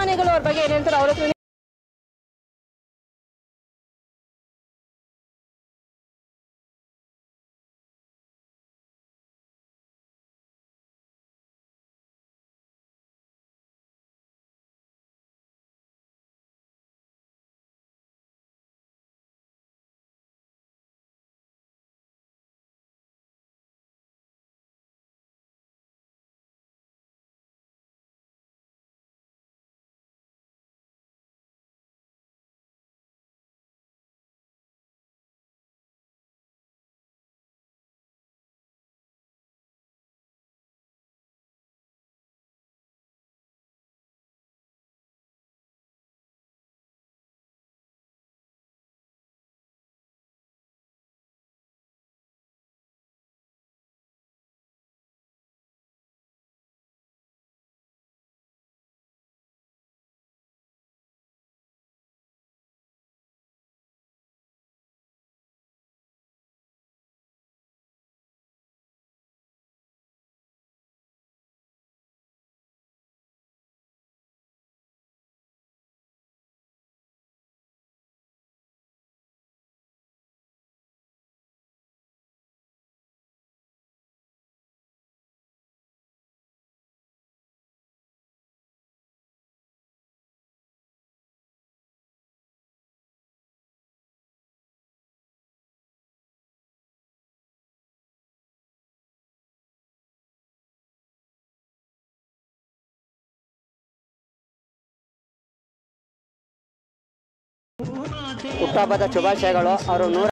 ಅಭಿಮಾನಿಗಳು ಅವ್ರ ಬಗ್ಗೆ ಏನಂತಾರೆ ಅವ್ರ ಹತ್ರ ಹುಟ್ಟುಹಬ್ಬದ ಶುಭಾಶಯಗಳು. ಅವರು ನೂರ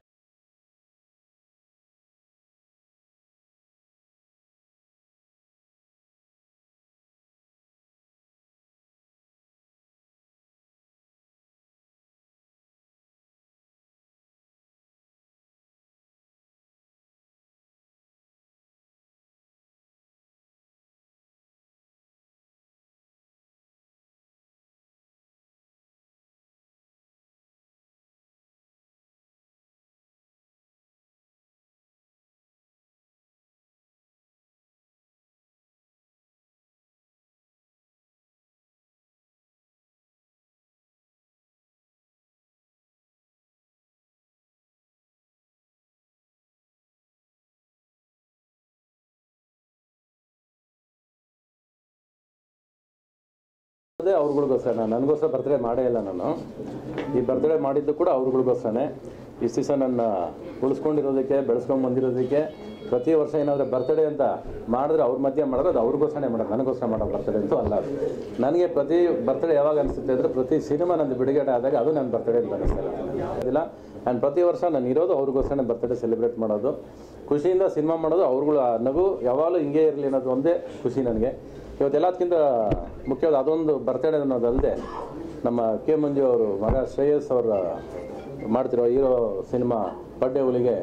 ಅದೇ ಅವ್ರಗಳಿಗೋಸ್ಕರ ನಾನು ನನಗೋಸ್ಕರ ಬರ್ತ್ಡೇ ಮಾಡೇ ಇಲ್ಲ ನಾನು. ಈ ಬರ್ತ್ಡೇ ಮಾಡಿದ್ದು ಕೂಡ ಅವ್ರಗಳಿಗೋಸ್ಕರನೇ ಇಷ್ಟು ದಿವಸ ನನ್ನ ಉಳಿಸ್ಕೊಂಡಿರೋದಕ್ಕೆ, ಬೆಳೆಸ್ಕೊಂಡು ಬಂದಿರೋದಕ್ಕೆ, ಪ್ರತಿ ವರ್ಷ ಏನಾದರೂ ಬರ್ತ್ಡೇ ಅಂತ ಮಾಡಿದ್ರೆ ಅವ್ರ ಮಧ್ಯೆ ಮಾಡಿದ್ರೆ ಅದು ಅವ್ರಿಗೋಸ್ಕರನೇ ಮಾಡೋದು. ನನಗೋಸ್ಕರ ಮಾಡೋ ಬರ್ತ್ಡೇ ಅಂತೂ ಅಲ್ಲ ನನಗೆ ಪ್ರತಿ ಬರ್ತ್ಡೇ ಯಾವಾಗ ಅನಿಸುತ್ತೆ ಅಂದರೆ ಪ್ರತಿ ಸಿನಿಮಾ ನಂದು ಬಿಡುಗಡೆ ಆದಾಗ ಅದು ನನ್ನ ಬರ್ತ್ಡೇ ಅಂತ ಅನಿಸ್ತಲ್ಲ ನಾನು ಪ್ರತಿ ವರ್ಷ ನಾನು ಇರೋದು ಅವ್ರಿಗೋಸ್ಕರನೇ ಬರ್ತ್ಡೇ ಸೆಲೆಬ್ರೇಟ್ ಮಾಡೋದು. ಖುಷಿಯಿಂದ ಸಿನಿಮಾ ಮಾಡೋದು ಅವ್ರುಗಳು ನಗು ಯಾವಾಗಲೂ ಹಿಂಗೆ ಇರಲಿ ಅನ್ನೋದು ಒಂದೇ ಖುಷಿ ನನಗೆ. ಇವತ್ತು ಎಲ್ಲದಕ್ಕಿಂತ ಮುಖ್ಯವಾದ ಅದೊಂದು ಬರ್ತಡೇ ಅನ್ನೋದಲ್ಲದೆ ನಮ್ಮ ಕೆ ಮಂಜು ಅವರು, ಮಗ ಶ್ರೇಯಸ್ ಅವರ ಮಾಡ್ತಿರೋ ಹೀರೋ ಸಿನಿಮಾ ಬರ್ಡೇ ಹುಲಿಗೆ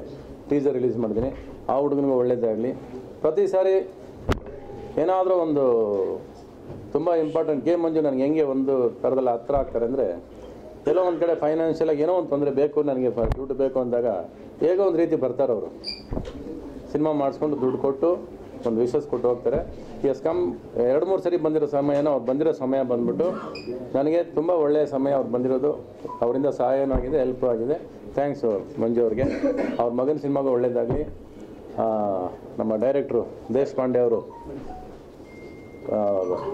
ಟೀಸರ್ ರಿಲೀಸ್ ಮಾಡಿದ್ದೀನಿ. ಆ ಹುಡುಗನಿಗೂ ಒಳ್ಳೆಯದಾಗಲಿ ಪ್ರತಿ ಸಾರಿ ಏನಾದರೂ ಒಂದು ತುಂಬ ಇಂಪಾರ್ಟೆಂಟ್ ಕೆ ಮಂಜು ನನಗೆ ಹೆಂಗೆ ಒಂದು ಥರದಲ್ಲಿ ಹತ್ರ ಆಗ್ತಾರೆ ಅಂದರೆ ಎಲ್ಲೋ ಒಂದು ಕಡೆ ಫೈನಾನ್ಷಿಯಲಾಗಿ ಏನೋ ಒಂದು ತೊಂದರೆ ಬೇಕು, ನನಗೆ ದುಡ್ಡು ಬೇಕು ಅಂದಾಗ, ಹೇಗೋ ಒಂದು ರೀತಿ ಬರ್ತಾರೆ ಅವರು. ಸಿನಿಮಾ ಮಾಡಿಸ್ಕೊಂಡು ದುಡ್ಡು ಕೊಟ್ಟು ಒಂದು ವಿಶ್ವಾಸ ಕೊಟ್ಟು ಹೋಗ್ತಾರೆ ಎಸ್ ಕಮ್ ಎರಡು ಮೂರು ಸರಿ ಬಂದಿರೋ ಸಮಯನ ಅವ್ರು ಬಂದಿರೋ ಸಮಯ ಬಂದ್ಬಿಟ್ಟು ನನಗೆ ತುಂಬ ಒಳ್ಳೆಯ ಸಮಯ ಅವ್ರು ಬಂದಿರೋದು ಅವರಿಂದ ಸಹಾಯನೂ ಆಗಿದೆ ಹೆಲ್ಪ್ ಆಗಿದೆ ಥ್ಯಾಂಕ್ಸ್ ಮಂಜು ಅವ್ರಿಗೆ ಅವ್ರ ಮಗನ ಸಿನಿಮಾಗೂ ಒಳ್ಳೇದಾಗಲಿ ನಮ್ಮ ಡೈರೆಕ್ಟ್ರು ದೇಶಪಾಂಡೆ ಅವರು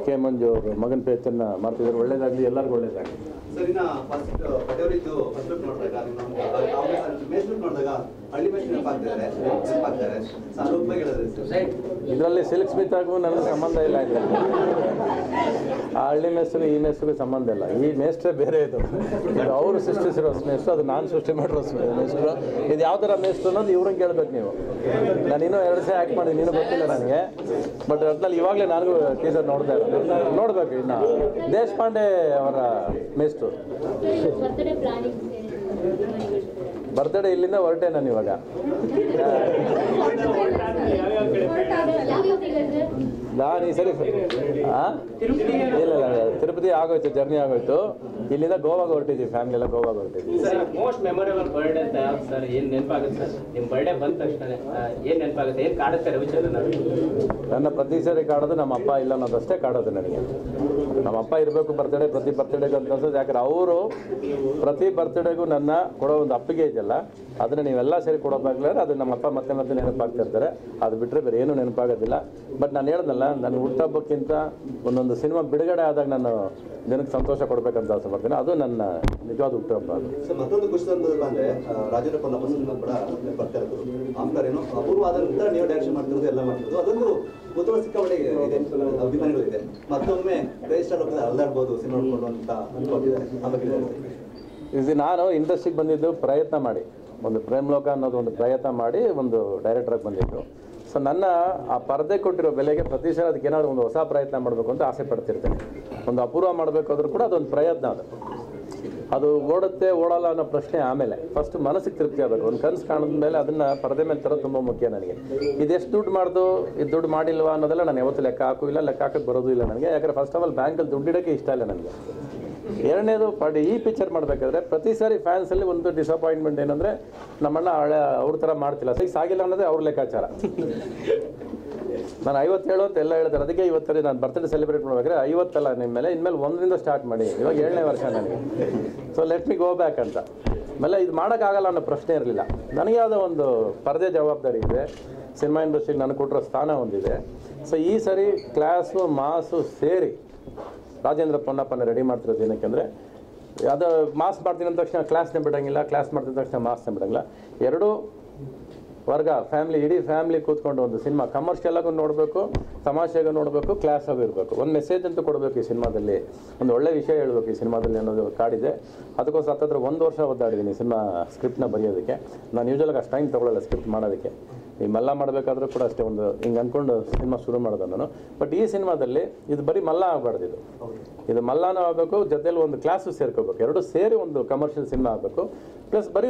ಕೆ ಮಂಜು ಅವರು ಮಗನ ಪೇಚನ್ನು ಮಾಡ್ತಿದ್ದಾರೆ ಒಳ್ಳೇದಾಗಲಿ ಎಲ್ಲರಿಗೂ ಒಳ್ಳೇದಾಗಲಿ ಇದರಲ್ಲಿ ಸಿಲ್ಕ್ ಸ್ಮಿತ್ ಆಗು ನನಗೆ ಸಂಬಂಧ ಇಲ್ಲ ಇದರಲ್ಲಿ ಆ ಹಳ್ಳಿ ಮೇಸ್ಟ್ರು ಈ ಮೇಸ್ತ್ರಿಗೆ ಸಂಬಂಧ ಇಲ್ಲ. ಈ ಮೇಸ್ಟ್ರೆ ಬೇರೆ ಇದು. ಇದು ಅವರು ಸೃಷ್ಟಿಸಿರೋ ಮೇಸ್ಟ್ರು ಅದು ನಾನು ಸೃಷ್ಟಿ ಮಾಡಿರೋ ಮೇಸ್ಟ್ರು ಇದು ಯಾವ ಥರ ಮೇಸ್ಟ್ರು ಅನ್ನೋದು ಇವ್ರಂಗೆ ಕೇಳ್ಬೇಕು ನೀವು. ನಾನು ಇನ್ನೂ ಎರಡು ಸಹ ಆ್ಯಕ್ಟ್ ಮಾಡಿದ್ದೀನಿ ನೀನು ಗೊತ್ತಿಲ್ಲ ನನಗೆ. ಬಟ್ ಅದ್ರಲ್ಲಿ ಇವಾಗಲೇ ನನಗೂ ಟೀಸರ್ ನೋಡ್ತಾ ಇರೋದು. ನೋಡಬೇಕು ಇನ್ನು. ದೇಶಪಾಂಡೆ ಅವರ ಮೇಸ್ಟ್ರು ಬರ್ತ್ಡೇ ಇಲ್ಲಿಂದ ಹೊರಟೆ ನಾನು ಇವಾಗ ನಾನು ಈ ಸರಿ? ಇಲ್ಲ ಇಲ್ಲ. ತಿರುಪತಿ ಆಗೋಯ್ತು ಜರ್ನಿ ಆಗೋಯ್ತು. ಇಲ್ಲಿಂದ ಗೋವಾಗ ಹೊರಟಿದ್ದೀವಿ ಫ್ಯಾಮಿಲಿ ಎಲ್ಲ ಗೋವಾಗ ಹೊರಟಿದ್ದೀವಿ. ಸರ್ ಮೋಸ್ಟ್ ಮೆಮೊರೇಬಲ್ ಬರ್ಡೇ ಅಂತ ಯಾವ್ದು ಸರ್ ಏನ್ ನೆನಪಾಗುತ್ತೆ ಸರ್? ನಿಮ್ಮ ಬರ್ಡೇ ಬಂದ ತಕ್ಷಣ ಏನ್ ನೆನಪಾಗುತ್ತೆ? ಏನ್ ಕಾಡುತ್ತೆ ರವಿಚಂದ್ರನ್ ಅವ್ರಿಗೆ ನನ್ನ ಪ್ರತಿ ಸರಿ ಕಾಡೋದು ನಮ್ಮ ಅಪ್ಪ ಇಲ್ಲ ಅನ್ನೋದಷ್ಟೇ ಕಾಡೋದು ನನಗೆ. ನಮ್ಮ ಅಪ್ಪ ಇರಬೇಕು ಬರ್ತಡೇ ಪ್ರತಿ ಬರ್ತಡೇಗೂ ಅಂತ ಅನ್ಸೋದು ಯಾಕಂದ್ರೆ ಅವರು ಪ್ರತಿ ಬರ್ತಡೇಗೂ ನನ್ನ ಕೊಡೋ ಒಂದು ಅಪ್ಪಿಗೆ ಇದೆಯಲ್ಲ ಅದನ್ನ ನೀವೆಲ್ಲ ಸೇರಿ ಕೊಡೋದಾಗ್ಲಾದ್ರೆ ಅದು ನಮ್ಮ ಅಪ್ಪ ಮತ್ತೆ ಮತ್ತೆ ನೆನಪಾಗ್ತಾ ಇರ್ತಾರೆ. ಅದು ಬಿಟ್ಟರೆ ಬೇರೆ ಏನೂ ನೆನಪಾಗೋದಿಲ್ಲ. ಬಟ್ ನಾನು ಹೇಳ್ದಲ್ಲ ನನ್ನ ಹುಟ್ಟಹಬ್ಬಕ್ಕಿಂತ ಒಂದೊಂದು ಸಿನಿಮಾ ಬಿಡುಗಡೆ ಆದಾಗ ನಾನು ಜನಕ್ಕೆ ಸಂತೋಷ ಕೊಡಬೇಕಂತ ಆಸೆ ಪಡ್ತೀನಿ ಅದು ನನ್ನ ನಿಜವಾದ ಉತ್ತರ ಅದು ಸರ್ ಮತ್ತೊಂದು ಖುಷಿ ಸಂದರ್ಭ ಅಂದ್ರೆ ರಾಜೇಂದ್ರ ಪಲ್ಲಪ್ಪ ಸಿನಿಮಾ ಕೂಡ ಬರ್ತಾ ಇರೋದು. ಆಫ್ಟರ್ ಏನು ಅಪೂರ್ವ ಆದ ನಂತರ ನೀವು ಡೈರೆಕ್ಷನ್ ಮಾಡ್ತಿರೋದು ಎಲ್ಲ ಮಾಡ್ತಿರೋದು. ಅದೊಂದು ಉತ್ತಮ ಸಿಕ್ಕಾಪಟ್ಟೆ ಇದೆ ಅಭಿಮಾನಿಗಳು ಇದೆ ಮತ್ತೊಮ್ಮೆ ರಿಜಿಸ್ಟರ್ ಹೋಗ್ತದೆ ಅಲ್ಲಾಡ್ಬೋದು ಸಿನಿಮಾ ನೋಡ್ಬೋದು ಅಂತ ಇದು ನಾನು ಇಂಡಸ್ಟ್ರಿಗೆ ಬಂದಿದ್ದು ಪ್ರಯತ್ನ ಮಾಡಿ. ಒಂದು ಪ್ರೇಮ್ಲೋಕ ಅನ್ನೋದು ಒಂದು ಪ್ರಯತ್ನ ಮಾಡಿ ಒಂದು ಡೈರೆಕ್ಟ್ರಾಗಿ ಬಂದಿದ್ದು. ಸೊ ನನ್ನ ಆ ಪರದೆ ಕೊಟ್ಟಿರೋ ಬೆಲೆಗೆ ಪ್ರತಿ ಸಲ ಅದಕ್ಕೆ ಏನಾದರೂ ಒಂದು ಹೊಸ ಪ್ರಯತ್ನ ಮಾಡಬೇಕು ಅಂತ ಆಸೆ ಪಡ್ತಿರ್ತೇನೆ. ಒಂದು ಅಪೂರ್ವ ಮಾಡಬೇಕಾದ್ರೂ ಕೂಡ ಅದೊಂದು ಪ್ರಯತ್ನ ಅದು. ಅದು ಓಡುತ್ತೆ, ಓಡಲ್ಲ ಅನ್ನೋ ಪ್ರಶ್ನೆ ಆಮೇಲೆ. ಫಸ್ಟ್ ಮನಸ್ಸಿಗೆ ತೃಪ್ತಿ ಆಗಬೇಕು. ಒಂದು ಕನಸು ಕಾಣದ ಮೇಲೆ ಅದನ್ನು ಪರದೆ ಮೇಲೆ ತರೋದು ತುಂಬ ಮುಖ್ಯ ನನಗೆ. ಇದೆಷ್ಟು ದುಡ್ಡು ಮಾಡ್ದು, ಇದು ದುಡ್ಡು ಮಾಡಿಲ್ವಾ ಅನ್ನೋದೆಲ್ಲ ನಾನು ಯಾವತ್ತೂ ಲೆಕ್ಕ ಹಾಕೋ ಇಲ್ಲ ಲೆಕ್ಕ ಹಾಕಕ್ಕೆ ಬರೋದು ಇಲ್ಲ ನನಗೆ. ಯಾಕಂದರೆ ಫಸ್ಟ್ ಆಫ್ ಆಲ್ ಬ್ಯಾಂಕಲ್ಲಿ ದುಡ್ಡಿಡೋಕ್ಕೆ ಇಷ್ಟ ಇಲ್ಲ ನನಗೆ. ಎರಡನೇದು ಪಾಡಿ ಈ ಪಿಕ್ಚರ್ ಮಾಡಬೇಕಾದ್ರೆ ಪ್ರತಿ ಸಾರಿ ಫ್ಯಾನ್ಸಲ್ಲಿ ಒಂದು ಡಿಸಪಾಯಿಂಟ್ಮೆಂಟ್ ಏನಂದರೆ ನಮ್ಮಣ್ಣ ಹಳೆ ಅವ್ರ ಥರ ಮಾಡ್ತಿಲ್ಲ. ಸಿಕ್ಸ್ ಆಗಿಲ್ಲ ಅನ್ನೋದೇ ಅವ್ರ ಲೆಕ್ಕಾಚಾರ. ನಾನು ಐವತ್ತೇಳು ಅಂತ ಎಲ್ಲ ಹೇಳ್ತಾರೆ. ಅದಕ್ಕೆ ಇವತ್ತರಿ ನಾನು ಬರ್ತ್ಡೇ ಸೆಲೆಬ್ರೇಟ್ ಮಾಡ್ಬೇಕಾದ್ರೆ ಐವತ್ತಲ್ಲ ನಿಮ್ಮ ಮೇಲೆ, ಇನ್ಮೇಲೆ ಒಂದರಿಂದ ಸ್ಟಾರ್ಟ್ ಮಾಡಿ. ಇವಾಗ ಏಳನೇ ವರ್ಷ ನನಗೆ. So let me go back ಅಂತ. ಆಮೇಲೆ ಇದು ಮಾಡೋಕ್ಕಾಗಲ್ಲ ಅನ್ನೋ ಪ್ರಶ್ನೆ ಇರಲಿಲ್ಲ. ನನಗೆ ಯಾವುದೋ ಒಂದು ಪರದೆ ಜವಾಬ್ದಾರಿ ಇದೆ. ಸಿನಿಮಾ ಇಂಡಸ್ಟ್ರಿಗೆ ನನಗೆ ಕೊಟ್ಟಿರೋ ಸ್ಥಾನ ಒಂದಿದೆ ಸೊ ಈ ಸರಿ ಕ್ಲಾಸು ಮಾಸು ಸೇರಿ ರಾಜೇಂದ್ರ ಪೊನ್ನಪ್ಪನ ರೆಡಿ ಮಾಡ್ತಿರೋದು ಏನಕ್ಕೆ ಅಂದರೆ ಅದು ಮಾಸ್ ಮಾಡ್ತೀನಿ ಅಂದ ತಕ್ಷಣ ಕ್ಲಾಸ್ನೇ ಬಿಡೋಂಗಿಲ್ಲ ಕ್ಲಾಸ್ ಮಾಡ್ತಿದ್ದ ತಕ್ಷಣ ಮಾಸ್ನೇ ಬಿಡೋಂಗಿಲ್ಲ. ಎರಡೂ ವರ್ಗ ಫ್ಯಾಮಿಲಿ ಇಡೀ ಫ್ಯಾಮಿಲಿ ಕೂತ್ಕೊಂಡು ಒಂದು ಸಿನಿಮಾ ಕಮರ್ಷಿಯಲ್ ನೋಡಬೇಕು, ತಮಾಷೆಗೂ ನೋಡಬೇಕು ಕ್ಲಾಸ್ ಆಗೂ ಇರಬೇಕು. ಒಂದು ಮೆಸೇಜ್ ಅಂತೂ ಕೊಡಬೇಕು ಈ ಸಿನಿಮಾದಲ್ಲಿ ಒಂದು ಒಳ್ಳೆ ವಿಷಯ ಹೇಳ್ಬೇಕು ಈ ಸಿನಿಮಾದಲ್ಲಿ ಅನ್ನೋದು ಕಾಡಿದೆ. ಅದಕ್ಕೋಸ್ಕರ ಹತ್ತತ್ರ ಒಂದು ವರ್ಷ ಒದ್ದಾಡಿದ್ದೀನಿ ಸಿನಿಮಾ ಸ್ಕ್ರಿಪ್ಟ್ನ ಬರೆಯೋದಕ್ಕೆ. ನಾನು ಯೂಶಲಾಗಿ ಅಷ್ಟು ಟೈಮ್ ತೊಗೊಳ್ಳಲ್ಲ ಸ್ಕ್ರಿಪ್ಟ್ ಮಾಡೋದಕ್ಕೆ. ಈ ಮಲ್ಲ ಮಾಡಬೇಕಾದ್ರೂ ಕೂಡ ಅಷ್ಟೇ ಒಂದು, ಹಿಂಗೆ ಅಂದ್ಕೊಂಡು ಸಿನಿಮಾ ಶುರು ಮಾಡೋದು ನಾನು. ಬಟ್ ಈ ಸಿನಿಮಾದಲ್ಲಿ ಇದು ಬರೀ ಮಲ್ಲ ಆಗಬಾರ್ದು ಇದು. ಇದು ಮಲ್ಲಾನು ಆಗಬೇಕು, ಜೊತೆಲಿ ಒಂದು ಕ್ಲಾಸು ಸೇರ್ಕೋಬೇಕು. ಎರಡು ಸೇರಿ ಒಂದು ಕಮರ್ಷಿಯಲ್ ಸಿನಿಮಾ ಆಗಬೇಕು. ಪ್ಲಸ್ ಬರೀ